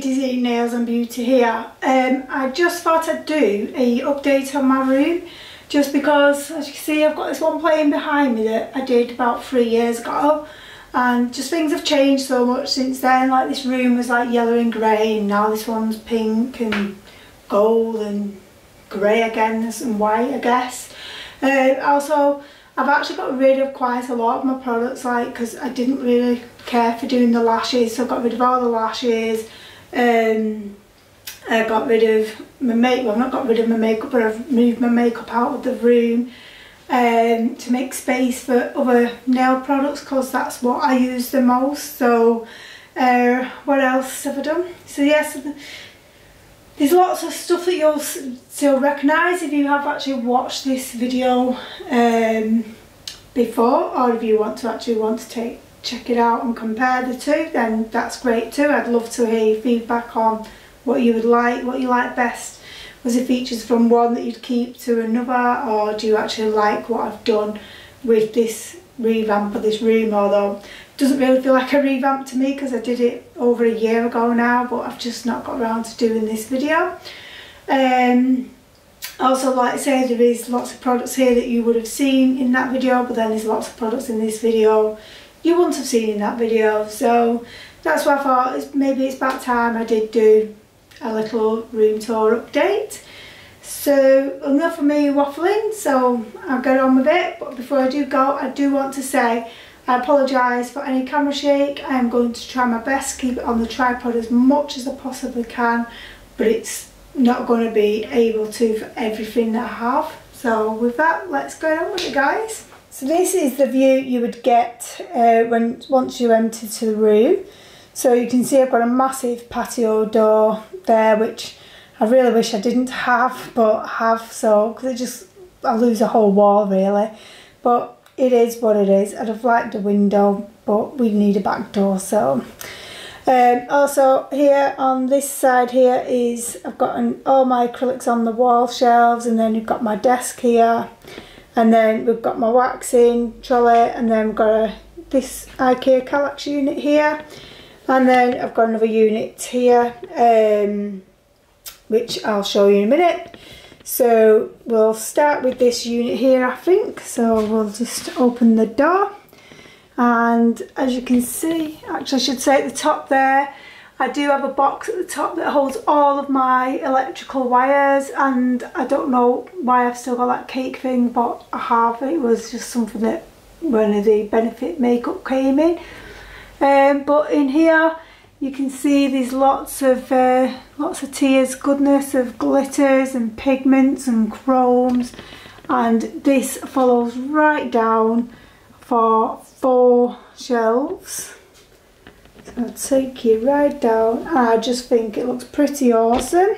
Dizzy Nails and Beauty here. Um, I just thought I'd do a update on my room just because as you can see I've got this one playing behind me that I did about three years ago and just things have changed so much since then like this room was like yellow and grey and now this one's pink and gold and grey again and white I guess. Uh, also I've actually got rid of quite a lot of my products like because I didn't really care for doing the lashes so I got rid of all the lashes um, I got rid of my makeup, well not got rid of my makeup but I've moved my makeup out of the room um, to make space for other nail products because that's what I use the most so uh, what else have I done? So yes, there's lots of stuff that you'll still recognise if you have actually watched this video um, before or if you want to actually want to take check it out and compare the two then that's great too. I'd love to hear your feedback on what you would like, what you like best. Was it features from one that you'd keep to another or do you actually like what I've done with this revamp of this room although doesn't really feel like a revamp to me because I did it over a year ago now but I've just not got around to doing this video. Um, also like I say there is lots of products here that you would have seen in that video but then there's lots of products in this video you wouldn't have seen in that video so that's why I thought maybe it's about time I did do a little room tour update. So enough of me waffling so I'll get on with it but before I do go I do want to say I apologise for any camera shake. I am going to try my best to keep it on the tripod as much as I possibly can, but it's not going to be able to for everything that I have. So with that, let's go on with it guys. So this is the view you would get uh, when once you enter to the room. So you can see I've got a massive patio door there, which I really wish I didn't have, but have so, because it just, I lose a whole wall really. But it is what it is. I'd have liked a window, but we need a back door, so. Um, also here on this side here is, I've got an, all my acrylics on the wall shelves and then you've got my desk here and then we've got my waxing trolley and then we've got a, this IKEA Kallax unit here and then I've got another unit here um, which I'll show you in a minute. So we'll start with this unit here I think. So we'll just open the door and as you can see, actually I should say at the top there, I do have a box at the top that holds all of my electrical wires and I don't know why I've still got that cake thing but I have, it was just something that one of the benefit makeup came in. Um, but in here you can see there's lots of uh, lots of Tia's goodness of glitters and pigments and chromes. And this follows right down for four shelves I'll take you right down I just think it looks pretty awesome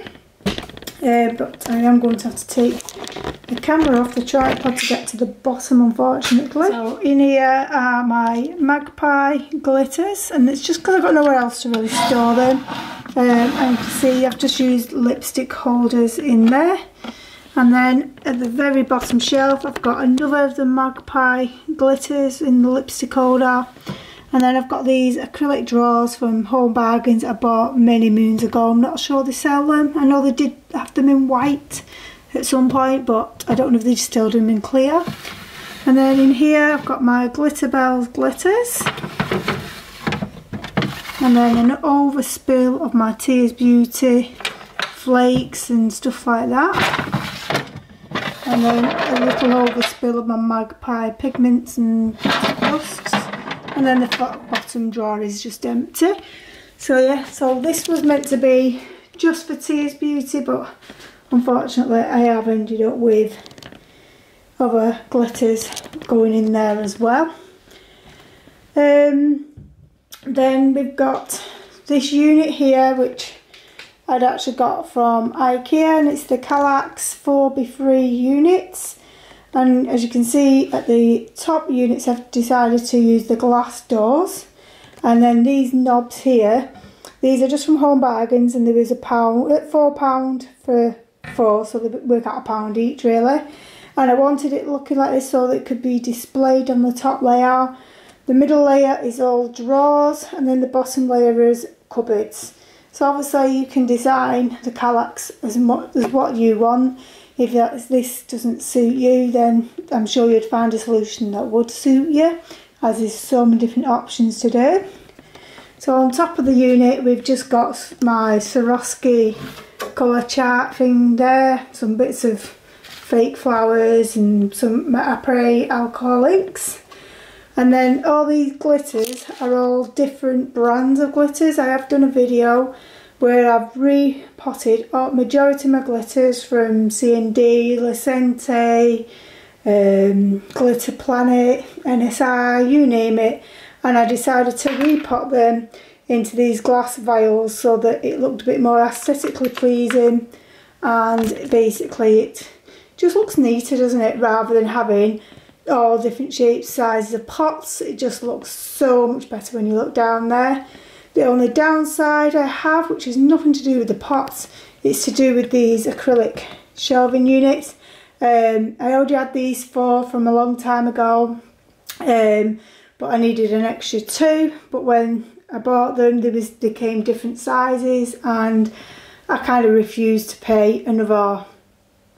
uh, but I am going to have to take the camera off the tripod to get to the bottom unfortunately. So in here are my magpie glitters and it's just because I've got nowhere else to really store them. Um, and you can see I've just used lipstick holders in there. And then at the very bottom shelf I've got another of the magpie glitters in the lipstick holder. And then I've got these acrylic drawers from Home Bargains I bought many moons ago. I'm not sure they sell them. I know they did have them in white at some point, but I don't know if they still do them in clear. And then in here I've got my Glitterbels glitters. And then an overspill of my Tia's Beauty flakes and stuff like that. And then a little overspill of my Magpie pigments and dusts and then the bottom drawer is just empty. So yeah so this was meant to be just for Tia's Beauty but unfortunately I have ended up with other glitters going in there as well. Um, then we've got this unit here which I'd actually got from Ikea and it's the Kallax 4x3 units and as you can see at the top units I've decided to use the glass doors. And then these knobs here these are just from Home Bargains and there was a pound uh, four pound for four so they work out a pound each really. And I wanted it looking like this so that it could be displayed on the top layer. The middle layer is all drawers and then the bottom layer is cupboards. So obviously you can design the Kallax as much as what you want. If this doesn't suit you then I'm sure you'd find a solution that would suit you as there's so many different options to do. So on top of the unit we've just got my Swarovski colour chart thing there, some bits of fake flowers and some Apres alcohol inks. And then all these glitters are all different brands of glitters. I have done a video where I've repotted all, majority of my glitters from CND, Lecente, um, Glitter Planet, NSI, you name it. And I decided to repot them into these glass vials so that it looked a bit more aesthetically pleasing. And basically it just looks neater doesn't it? Rather than having all different shapes sizes of pots it just looks so much better when you look down there the only downside I have which is nothing to do with the pots. It's to do with these acrylic shelving units. Um, I already had these four from a long time ago um, but I needed an extra two. But when I bought them there was they came different sizes and I kind of refused to pay another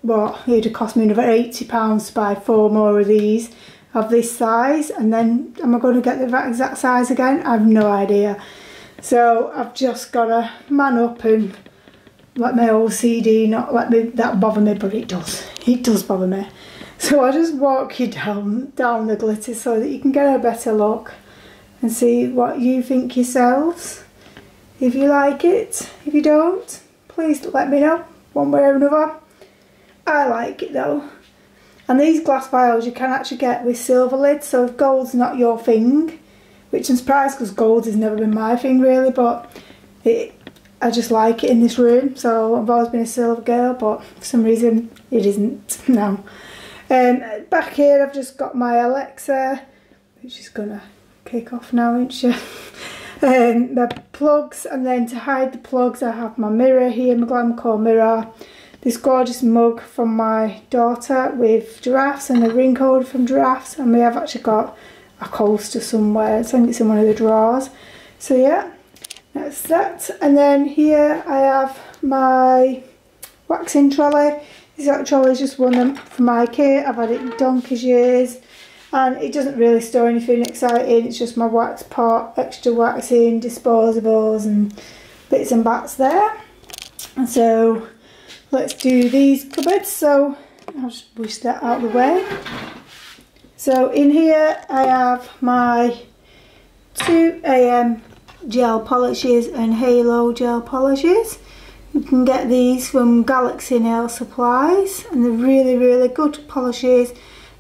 what it would have cost me another 80 pounds to buy four more of these of this size. And then am I going to get the exact size again? I've no idea so I've just got to man up and let my OCD not let me that bother me but it does it does bother me so I'll just walk you down down the glitter so that you can get a better look and see what you think yourselves. If you like it, if you don't, please let me know one way or another. I like it though. And these glass vials you can actually get with silver lids, so if gold's not your thing, which I'm surprised because gold has never been my thing really, but it, I just like it in this room, so I've always been a silver girl, but for some reason it isn't now. Um, back here I've just got my Alexa, which is gonna kick off now, ain't she? um, the plugs, and then to hide the plugs, I have my mirror here, my Glamcor mirror. This gorgeous mug from my daughter with giraffes and a ring holder from giraffes, and we have actually got a coaster somewhere. I think it's in one of the drawers. So yeah, that's that. And then here I have my waxing trolley. This trolley is just one from IKEA. I've had it donkey's years and it doesn't really store anything exciting it's just my wax pot extra waxing disposables and bits and bats there and so let's do these cupboards so I'll just push that out of the way so in here I have my 2am gel polishes and halo gel polishes. You can get these from Galaxy Nail Supplies and they're really really good polishes.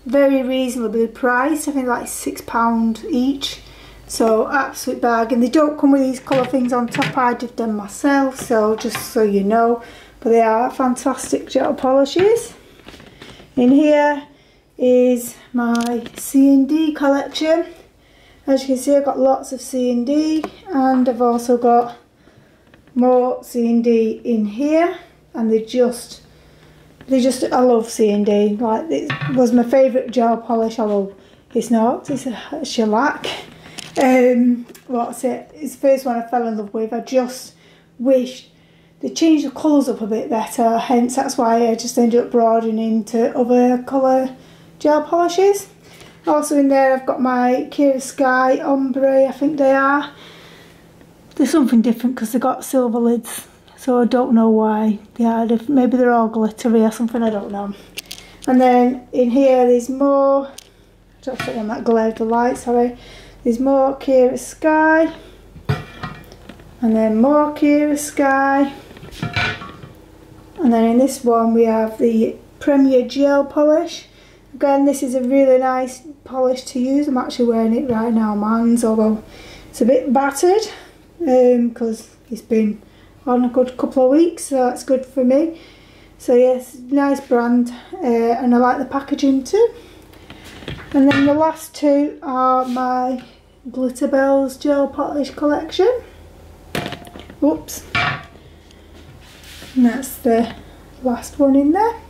Very reasonably priced I think like six pound each. So absolute bargain. They don't come with these colour things on top. I did them myself so just so you know. But they are fantastic gel polishes. In here is my CND collection as you can see I've got lots of CND and I've also got more CND in here and they just they just, I love CND. Like, it was my favourite gel polish, although it's not. It's a shellac. Um, what's it? It's the first one I fell in love with. I just wish they changed the colours up a bit better. Hence, that's why I just ended up broadening into other colour gel polishes. Also in there, I've got my Kira Sky Ombre, I think they are. They're something different because they've got silver lids so I don't know why they are maybe they're all glittery or something I don't know. And then in here there's more I just on that glare the light sorry. There's more Kira Sky. And then more Kira Sky. And then in this one we have the Premier Gel Polish again this is a really nice polish to use. I'm actually wearing it right now my hands although it's a bit battered because um, it's been on a good couple of weeks so that's good for me. So yes nice brand uh, and I like the packaging too. And then the last two are my Glitterbels gel polish collection. Oops and that's the last one in there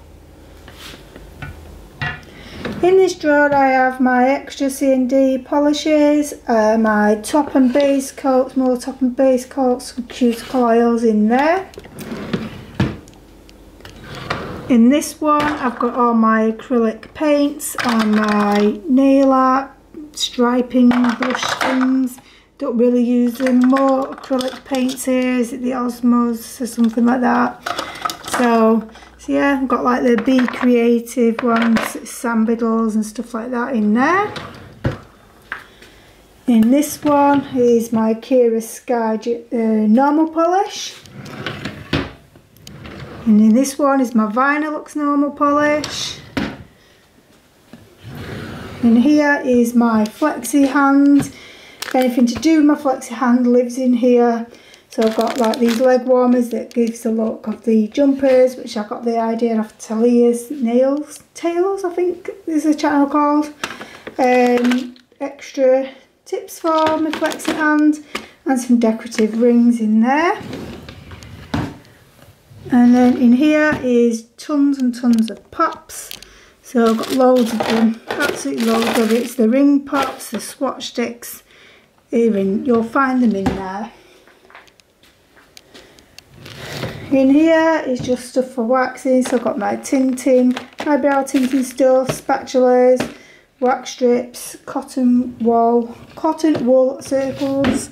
In this drawer I have my extra CND polishes, uh, my top and base coats, more top and base coats, some cuticle oils in there. In this one I've got all my acrylic paints and my nail art, striping brush things. Don't really use them. More acrylic paints here, is it the Osmos or something like that. So so yeah, I've got like the Be Creative ones, Sambiddles and stuff like that in there. In this one is my Kira Sky uh, normal polish. And in this one is my Vinylux normal polish. And here is my Flexi hand. Anything to do with my Flexi hand lives in here. So I've got like these leg warmers that gives the look of the jumpers, which I got the idea of Talia's Nails Tails, I think is a channel called. Um, extra tips for my flexi hand and some decorative rings in there. And then in here is tons and tons of pops. So I've got loads of them, absolutely loads of it. It's the ring pops, the swatch sticks, even you'll find them in there. In here is just stuff for waxing, so I've got my tinting, eyebrow tinting stuff, spatulas, wax strips, cotton wool, cotton wool circles,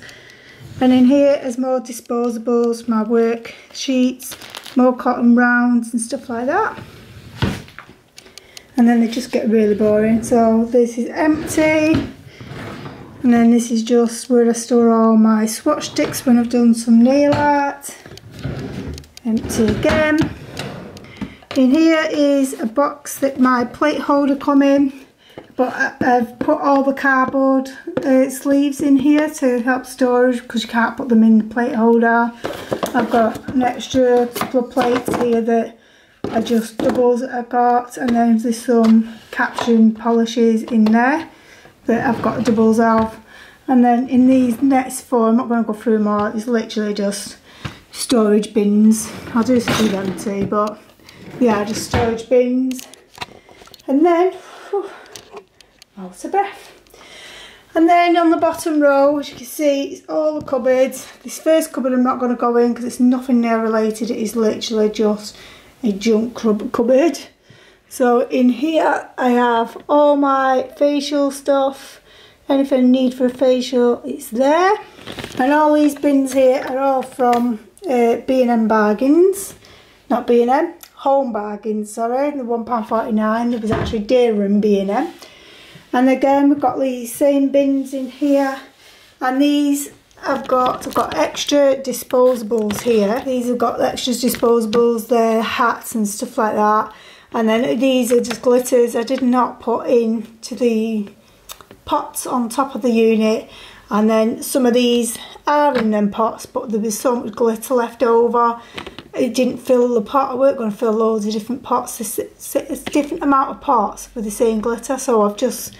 and in here is more disposables, my work sheets, more cotton rounds and stuff like that. And then they just get really boring. So this is empty. And then this is just where I store all my swatch sticks when I've done some nail art empty again. In here is a box that my plate holder come in but I've put all the cardboard uh, sleeves in here to help storage because you can't put them in the plate holder. I've got an extra couple of plates here that are just doubles that I got and then there's some caption polishes in there that I've got doubles of. And then in these next four I'm not going to go through them all it's literally just storage bins. I'll do some empty, but yeah, just storage bins. And then, whew, oh, out of breath. And then on the bottom row, as you can see, it's all the cupboards. This first cupboard I'm not going to go in because it's nothing nail related. It is literally just a junk cupboard. So in here I have all my facial stuff. Anything I need for a facial, it's there. And all these bins here are all from uh, B&M bargains, not B&M, home bargains, sorry, the £1.49, it was actually dearer B&M. And again, we've got these same bins in here, and these I've got, I've got extra disposables here. These have got extra disposables, they're hats and stuff like that. And then these are just glitters I did not put in to the pots on top of the unit and then some of these are in them pots but there was so much glitter left over. It didn't fill the pot. I weren't going to fill loads of different pots. It's, a different amount of pots with the same glitter so I've just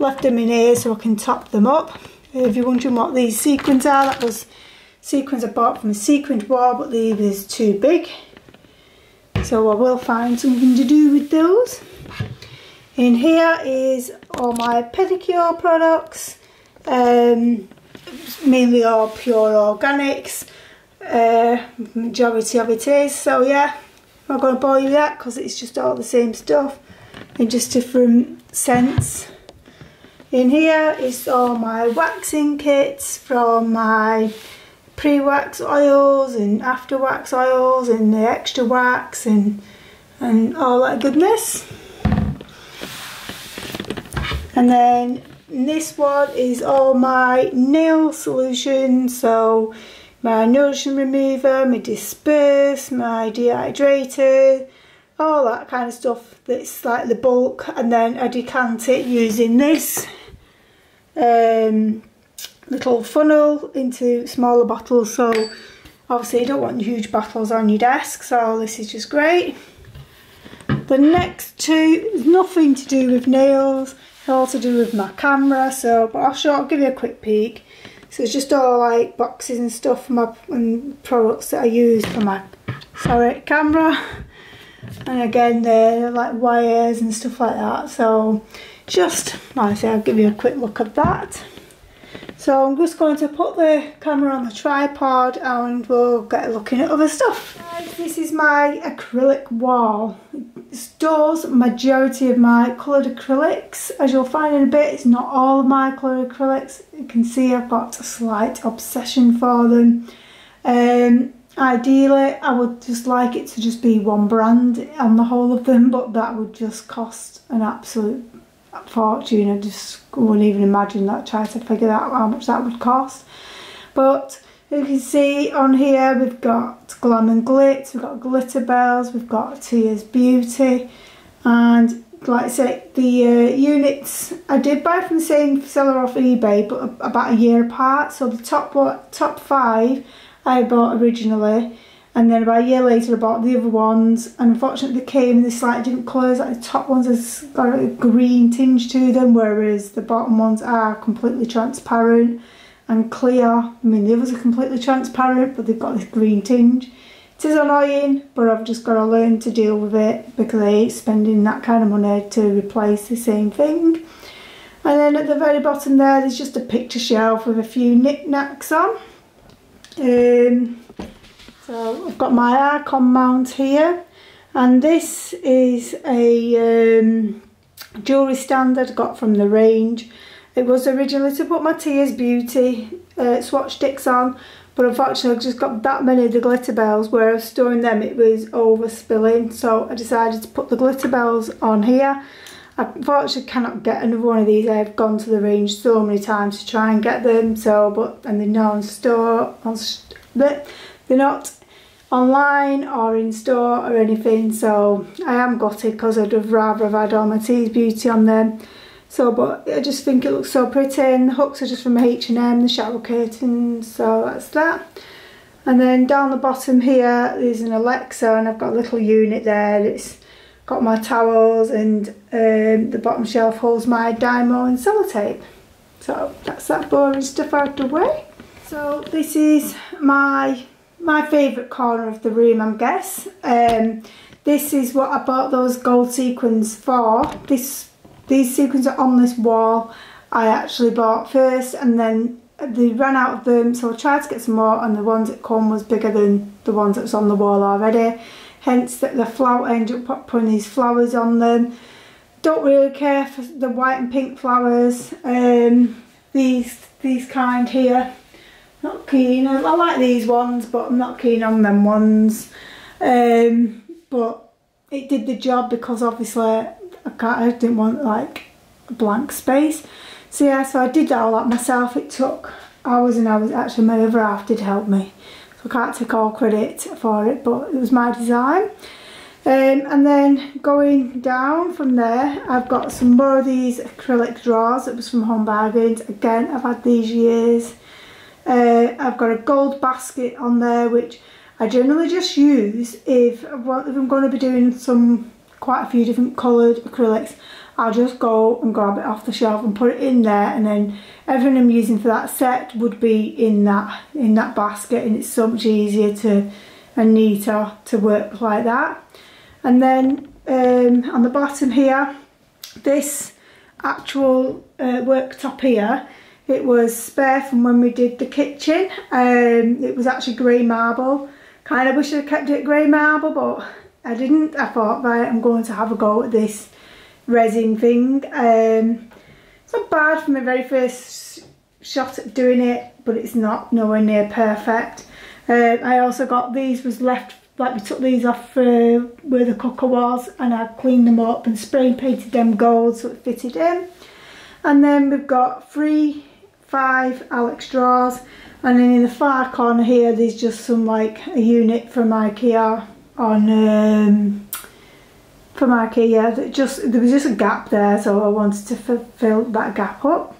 left them in here so I can top them up. If you're wondering what these sequins are that was sequins I bought from a sequined wall but they was too big. So I will find something to do with those. In here is all my pedicure products um, mainly all pure organics. Uh, majority of it is. So yeah, I'm not going to bore you with that because it's just all the same stuff in just different scents. In here is all my waxing kits from my pre-wax oils and after wax oils and the extra wax and and all that goodness. And then this one is all my nail solutions. So my notion remover, my disperse, my dehydrator all that kind of stuff that's like the bulk. And then I decant it using this um, little funnel into smaller bottles. So obviously you don't want huge bottles on your desk so this is just great. The next two is nothing to do with nails all to do with my camera so but I'll show I'll give you a quick peek so it's just all like boxes and stuff for my and products that I use for my sorry camera And again, they're like wires and stuff like that. So just, like I say, I'll give you a quick look at that. So I'm just going to put the camera on the tripod and we'll get looking at other stuff. This is my acrylic wall. It stores majority of my coloured acrylics. As you'll find in a bit, it's not all of my coloured acrylics. You can see I've got a slight obsession for them. Um, ideally, I would just like it to just be one brand on the whole of them, but that would just cost an absolute fortune. I just wouldn't even imagine that, try to figure out how much that would cost. But you can see on here we've got Glam and Glitz, we've got Glitterbels, we've got Tia's Beauty and like I say the uh, units I did buy from the same seller off eBay but about a year apart so the top what top five I bought originally and then about a year later I bought the other ones. And unfortunately they came in slightly different colours like the top ones have got a green tinge to them whereas the bottom ones are completely transparent and clear. I mean the others are completely transparent but they've got this green tinge. It is annoying but I've just got to learn to deal with it because I hate spending that kind of money to replace the same thing. And then at the very bottom there there's just a picture shelf with a few knickknacks on. Um, so I've got my Archon mount here and this is a um, jewellery stand that I got from the range. It was originally to put my Tia's Beauty uh, swatch sticks on but unfortunately I've just got that many of the Glitterbels where I was storing them it was overspilling so I decided to put the Glitterbels on here. I unfortunately cannot get another one of these. I've gone to the range so many times to try and get them so but and they're now on store on but they're not online or in store or anything so I am gutted because I'd have rather have had all my Tia's Beauty on them so but I just think it looks so pretty and the hooks are just from H&M the shower curtains so that's that. And then down the bottom here there's an Alexa and I've got a little unit there it's got my towels and um, the bottom shelf holds my Dymo and sellotape. So that's that boring stuff out of the way. So this is my my favourite corner of the room, I guess. Um, this is what I bought those gold sequins for. This These sequins are on this wall. I actually bought first and then they ran out of them so I tried to get some more and the ones that come was bigger than the ones that was on the wall already. Hence that the flower, I ended up putting these flowers on them. Don't really care for the white and pink flowers. Um, these, these kind here not keen. I, I like these ones, but I'm not keen on them ones. Um, but it did the job because obviously I, I didn't want like a blank space. So yeah, so I did that all up myself. It took hours and hours. Actually, my other half did help me. So I can't take all credit for it, but it was my design. Um, and then going down from there, I've got some more of these acrylic drawers. It was from Home Bargains. Again, I've had these years. Uh, I've got a gold basket on there which I generally just use if, if I'm going to be doing some quite a few different coloured acrylics I'll just go and grab it off the shelf and put it in there and then everything I'm using for that set would be in that in that basket and it's so much easier to and neater to work like that. And then um, on the bottom here this actual uh, worktop here it was spare from when we did the kitchen. Um, it was actually grey marble. Kind of wish I kept it grey marble, but I didn't. I thought, right, I'm going to have a go at this resin thing. Um, it's not bad for my very first shot at doing it, but it's not nowhere near perfect. Uh, I also got these was left like we took these off uh, where the cooker was and I cleaned them up and spray painted them gold so it fitted in. And then we've got three five Alex drawers and then in the far corner here there's just some like a unit from Ikea on um, from Ikea that just there was just a gap there so I wanted to fill that gap up.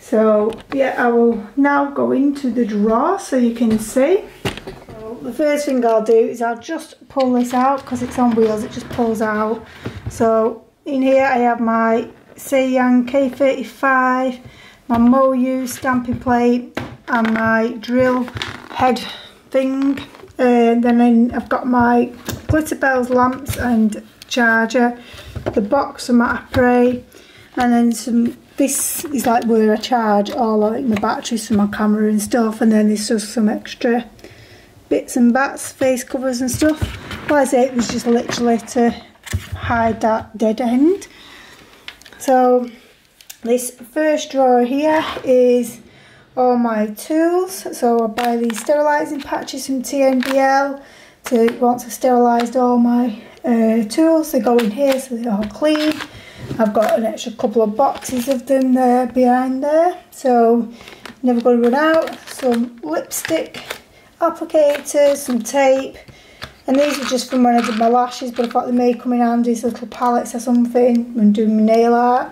So yeah I will now go into the drawer so you can see. The first thing I'll do is I'll just pull this out because it's on wheels it just pulls out. So in here I have my Saeyang K35 my MoYou stamping plate and my drill head thing. Uh, then I've got my Glitterbels lamps and charger, the box of my Apre, and then some, this is like where I charge all like my batteries for my camera and stuff, and then there's just some extra bits and bats, face covers and stuff. Like I say, it was just literally to hide that dead end. So this first drawer here is all my tools. So I buy these sterilising patches from TNBL to once I've sterilised all my uh, tools, they go in here so they're all clean. I've got an extra couple of boxes of them there behind there, so never going to run out. Some lipstick applicators, some tape, and these are just from when I did my lashes, but I thought they may come in handy as little palettes or something when doing my nail art.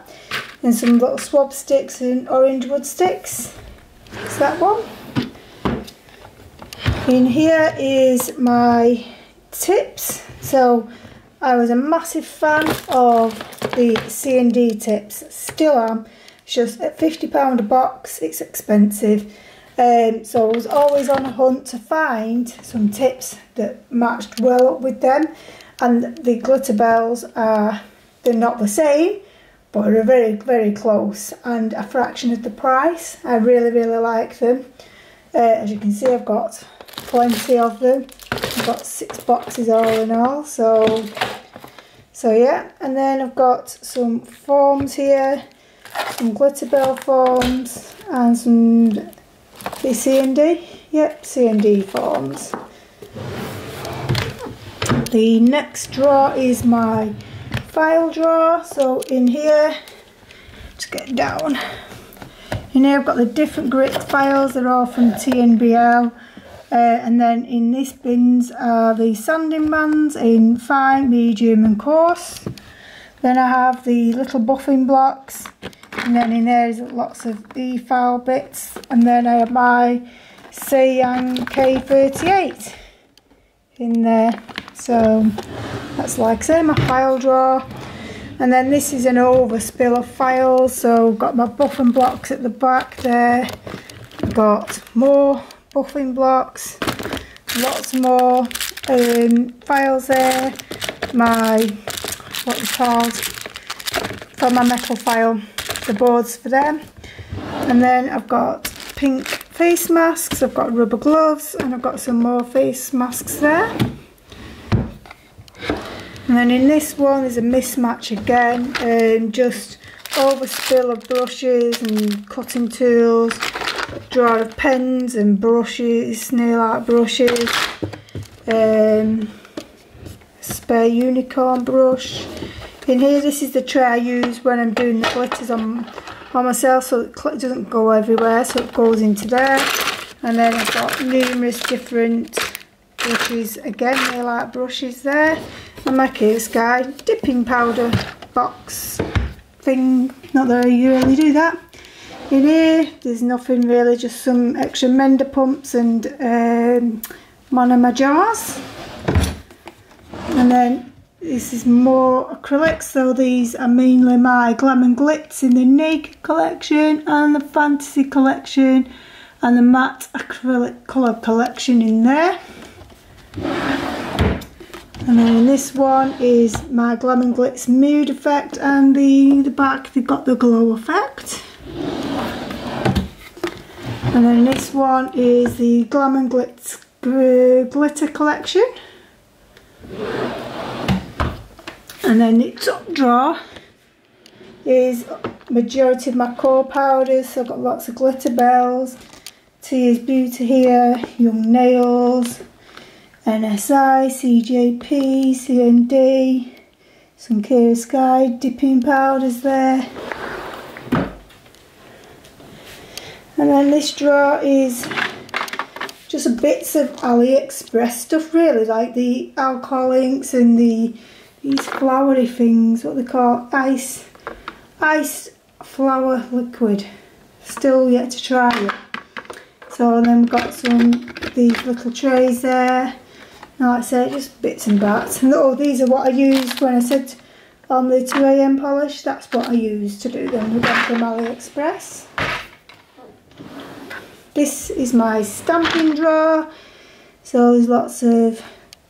And some little swab sticks and orange wood sticks. It's that one. In here is my tips. So I was a massive fan of the CND tips. Still am. It's just at £50 a box. It's expensive. Um, so I was always on a hunt to find some tips that matched well up with them. And the Glitterbels are, they're not the same, but they're very, very close and a fraction of the price. I really, really like them. Uh, as you can see, I've got plenty of them. I've got six boxes all in all, so so yeah. And then I've got some forms here, some Glitterbel forms, and some the CND. Yep, CND forms. The next drawer is my file drawer. So in here, just get down. In here I've got the different grit files, they're all from TNBL. Uh, and then in this bins are the sanding bands in fine, medium and coarse. Then I have the little buffing blocks and then in there is lots of e-file bits and then I have my Saeyang K38 in there. So that's like say my file drawer. And then this is an overspill of files so I've got my buffing blocks at the back there. I've got more buffing blocks lots more um, files there. My what it's called? For my metal file the boards for them. And then I've got pink face masks I've got rubber gloves and I've got some more face masks there and then in this one there's a mismatch again um, just overspill of brushes and cutting tools drawer of pens and brushes, nail art brushes, um, spare unicorn brush. In here, this is the tray I use when I'm doing the glitters on, on myself so it doesn't go everywhere, so it goes into there. And then I've got numerous different brushes, again nail art brushes there. And my Kira Sky dipping powder box thing, not that I really do that. In here, there's nothing really, just some extra mender pumps and um, monomer jars. And then this is more acrylics, so these are mainly my Glam and Glitz in the Naked collection and the Fantasy collection and the matte acrylic colour collection in there. And then this one is my Glam and Glitz Mood Effect and the, the back they've got the glow effect. And then this one is the Glam and Glitz Glitter Collection. And then the top drawer is majority of my core powders. So I've got lots of Glitterbels, Tia's Beauty here, Young Nails, NSI, CJP, CND, some Kira Sky dipping powders there. And then this drawer is just bits of AliExpress stuff really, like the alcohol inks and the these flowery things, what they call ice, ice flower liquid. Still yet to try it. So then we've got some these little trays there. And like I said, just bits and bats. And oh, these are what I used when I said on the 2am polish. That's what I used to do them. We got from AliExpress. This is my stamping drawer. So there's lots of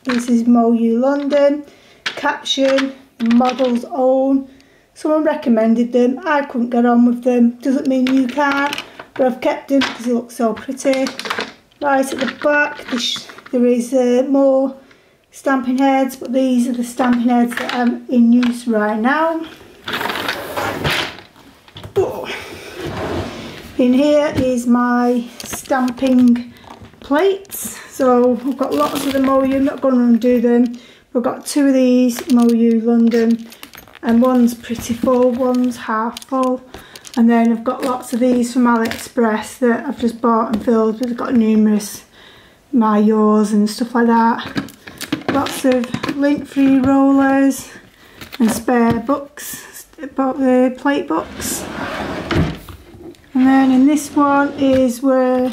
This is MoYou London. Caption, model's own. Someone recommended them. I couldn't get on with them. Doesn't mean you can't. But I've kept them because they look so pretty. Right at the back, there is uh, more stamping heads. But these are the stamping heads that are in use right now. In here is my stamping plates. So I've got lots of them all. I'm not going to undo them. I've got two of these MoYou London and one's pretty full, one's half full. And then I've got lots of these from AliExpress that I've just bought and filled with. I've got numerous MoYous and stuff like that. Lots of lint-free rollers and spare books, the plate books. And then in this one is where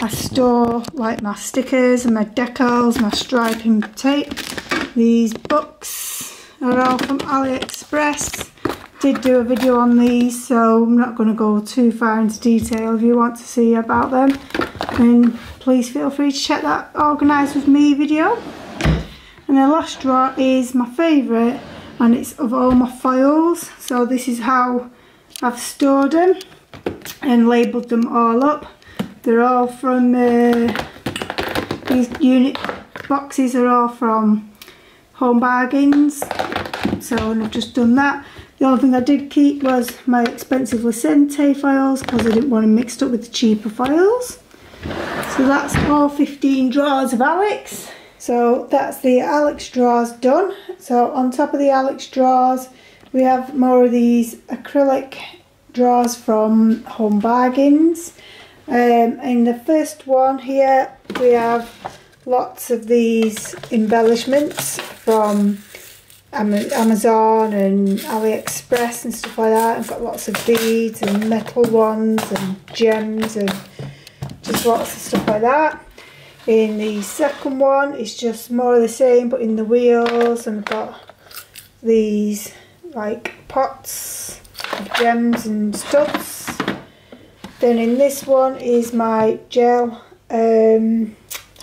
I store like my stickers and my decals, my striping tape. These books are all from AliExpress. Did do a video on these so I'm not going to go too far into detail if you want to see about them. And please feel free to check that organised with me video. And the last drawer is my favourite and it's of all my files. So this is how I've stored them and labelled them all up. They're all from, uh, these unit boxes are all from Home Bargains. So I've just done that. The only thing I did keep was my expensive Lecente files because I didn't want them mixed up with the cheaper files. So that's all 15 drawers of Alex. So that's the Alex drawers done. So on top of the Alex drawers we have more of these acrylic drawers from Home Bargains. Um, in the first one here we have lots of these embellishments from Amazon and AliExpress and stuff like that. I've got lots of beads and metal ones and gems and just lots of stuff like that. In the second one it's just more of the same but in the wheels and I've got these like pots of gems and studs. then in this one is my gel, um,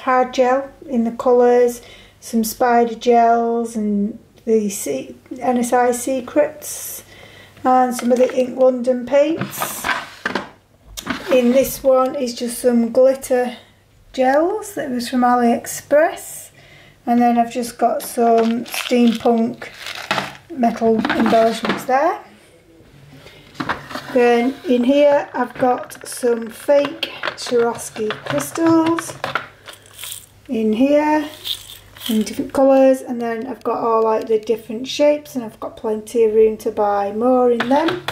hard gel in the colours, some spider gels and the C NSI Secrets and some of the Ink London paints. In this one is just some glitter gels that was from AliExpress and then I've just got some steampunk metal embellishments there. Then in here I've got some fake Swarovski crystals in here in different colours and then I've got all like the different shapes and I've got plenty of room to buy more in them.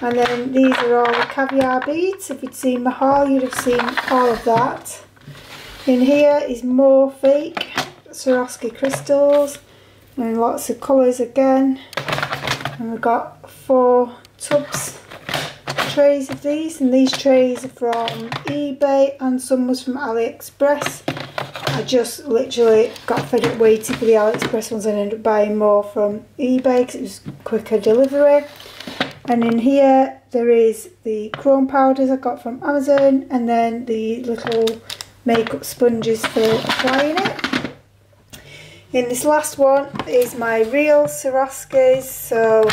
And then these are all the caviar beads. If you'd seen my haul you'd have seen all of that. In here is more fake Swarovski crystals and lots of colours again. And we've got four tubs trays of these and these trays are from eBay and some was from AliExpress. I just literally got fed up waiting for the AliExpress ones and ended up buying more from eBay because it was quicker delivery. And in here there is the chrome powders I got from Amazon and then the little makeup sponges for applying it. In this last one is my real Swarovskis. So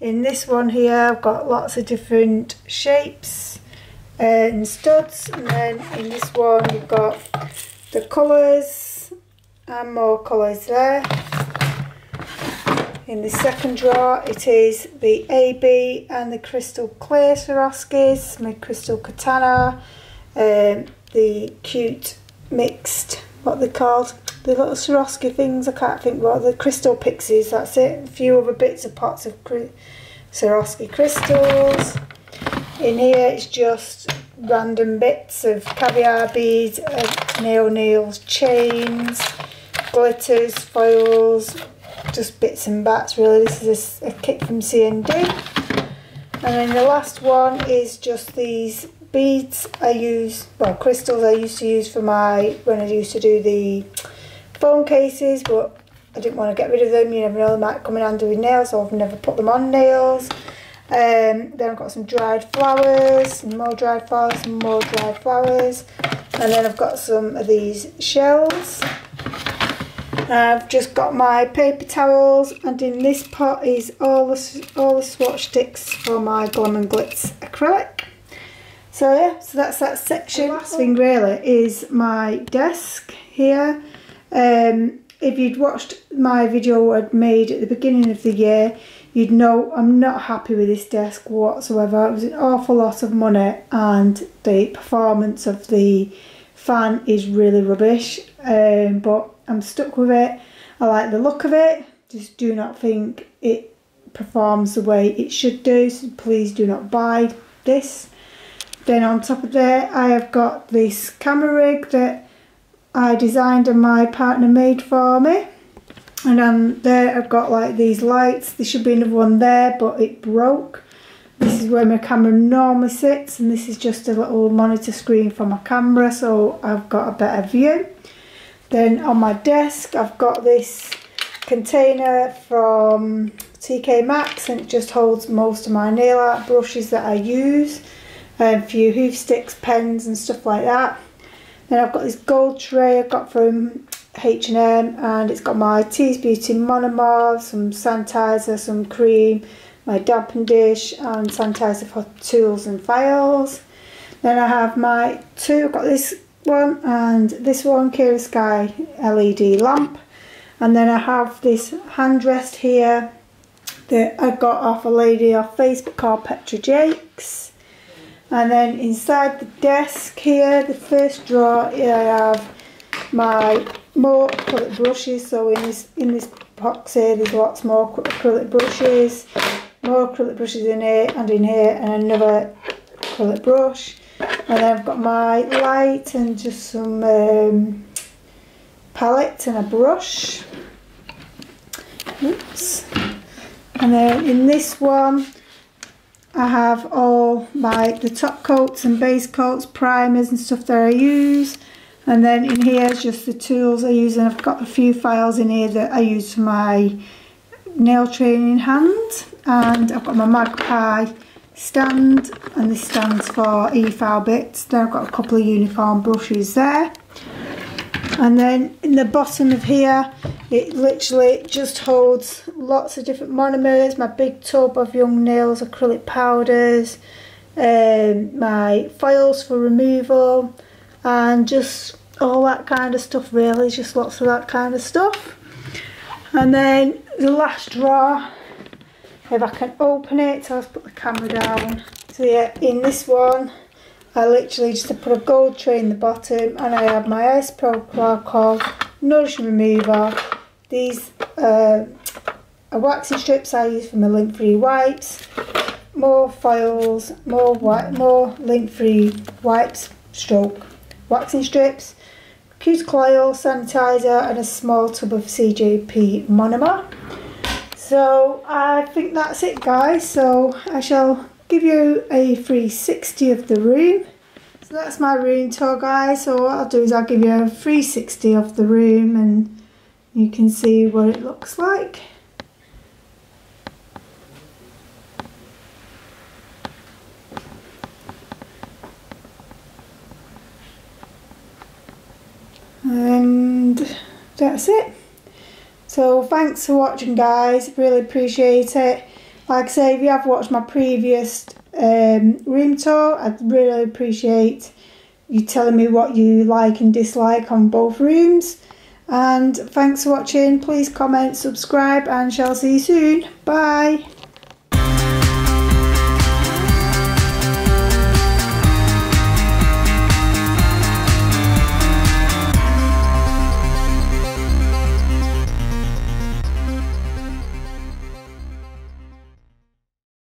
in this one here I've got lots of different shapes and studs and then in this one you've got the colours and more colours there. In the second drawer it is the AB and the crystal clear Swarovskis, my crystal katana, um, the cute mixed, what they're called, the little Swarovski things, I can't think what, the crystal pixies, that's it. A few other bits of pots of Swarovski crystals. In here it's just random bits of caviar beads, uh, nail nails, chains, glitters, foils, just bits and bats really. This is a, a kit from CND. And then the last one is just these beads I use, well crystals I used to use for my, when I used to do the phone cases, but I didn't want to get rid of them. You never know, they might come in handy with nails, so I've never put them on nails. Um, then I've got some dried flowers, some more dried flowers, some more dried flowers. And then I've got some of these shells. I've just got my paper towels and in this pot is all the, all the swatch sticks for my Glam and Glitz acrylic. So yeah, so that's that section. The last thing really is my desk here. Um, if you'd watched my video I'd made at the beginning of the year, you'd know I'm not happy with this desk whatsoever. It was an awful lot of money and the performance of the fan is really rubbish. Um, but I'm stuck with it. I like the look of it. Just do not think it performs the way it should do. So please do not buy this. Then on top of that, I have got this camera rig that I designed and my partner made for me. And on there I've got like these lights. There should be another one there, but it broke. This is where my camera normally sits and this is just a little monitor screen for my camera so I've got a better view. Then on my desk I've got this container from TK Maxx and it just holds most of my nail art brushes that I use. A few hoof sticks, pens and stuff like that. Then I've got this gold tray I got from H&M and it's got my Tia's Beauty Monomorph, some sanitizer, some cream, my dappen dish and sanitizer for tools and files. Then I have my two, I've got this one and this one Kira Sky LED lamp and then I have this hand rest here that I got off a lady off Facebook called Petra Jakes and then inside the desk here the first drawer I have my more acrylic brushes so in this in this box here there's lots more acrylic brushes more acrylic brushes in here and in here and another acrylic brush and then I've got my light and just some um, palette and a brush. Oops. And then in this one I have all my the top coats and base coats, primers and stuff that I use. And then in here is just the tools I use and I've got a few files in here that I use for my nail training hand. And I've got my Magpie stand and this stands for e-file bits. Then I've got a couple of uniform brushes there. And then in the bottom of here, it literally just holds lots of different monomers, my big tub of Young Nails acrylic powders, um, my files for removal, and just all that kind of stuff really, just lots of that kind of stuff. And then the last drawer if I can open it so let's put the camera down. So yeah in this one I literally just put a gold tray in the bottom and I have my Ice Pro Charcoal Nourishing Remover. These uh, are waxing strips I use for my lint-free wipes. More files more more lint-free wipes stroke waxing strips cuticle oil sanitizer and a small tub of CJP monomer so I think that's it guys. So I shall give you a 360 of the room. So that's my room tour guys. So what I'll do is I'll give you a 360 of the room and you can see what it looks like. And that's it. So thanks for watching guys, really appreciate it. Like I say, if you have watched my previous um, room tour, I'd really appreciate you telling me what you like and dislike on both rooms. And thanks for watching, please comment, subscribe and shall see you soon. Bye.